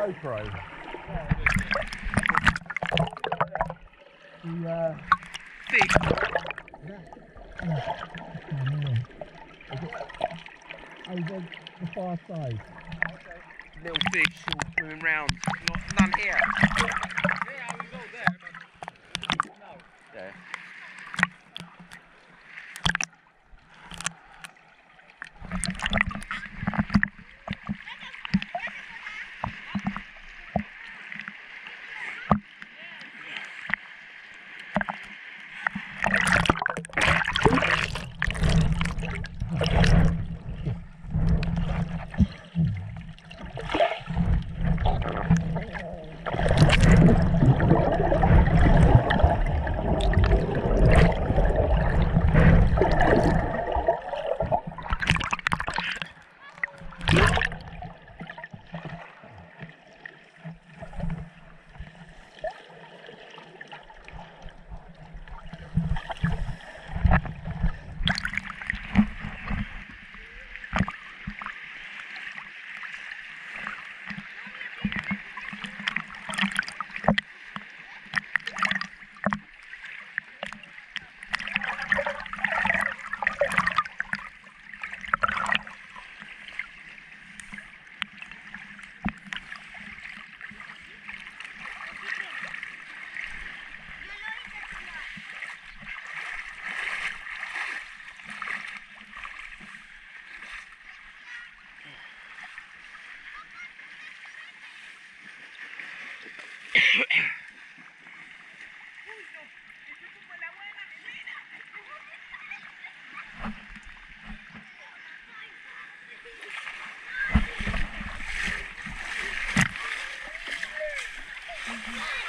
GoPro. The, uh, Fish. over the far side. Little fish all swimming round. Not, none here. Yeah. Yeah.